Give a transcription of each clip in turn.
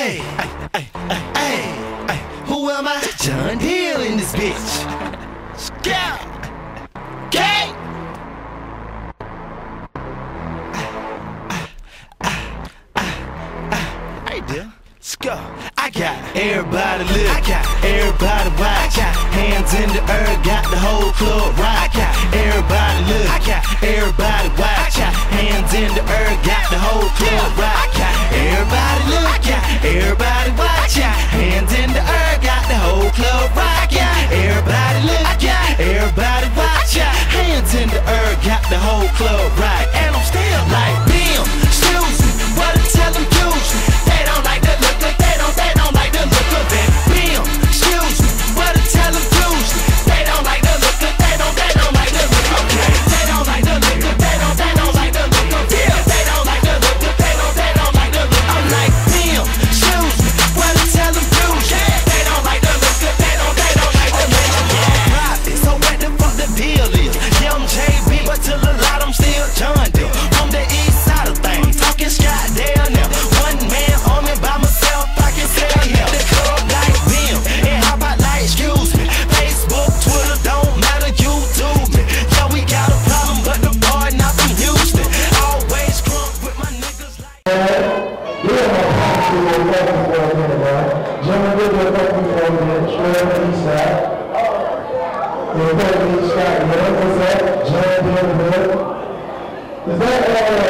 Hey, hey, hey, hey, hey, who am I? Jon Deere in this bitch. Scout. Gang. Hey, Dill. Let's go. I got everybody look. I got everybody watch. I got hands in the air, got the whole club right. I got everybody look. I got everybody watch. I got hands in the air, got the whole club right. Man. Jimmy did a fucking for a minute, straight up the east side. Yeah, fucking east side, man. What's that? Jimmy did a. Is that, uh,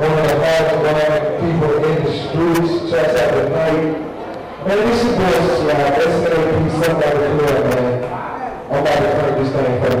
one of the hardest running people in the streets. Shout out to Knight. Man, this is boy Slap. Let's be somebody good, man. I'm about to crank this thing for the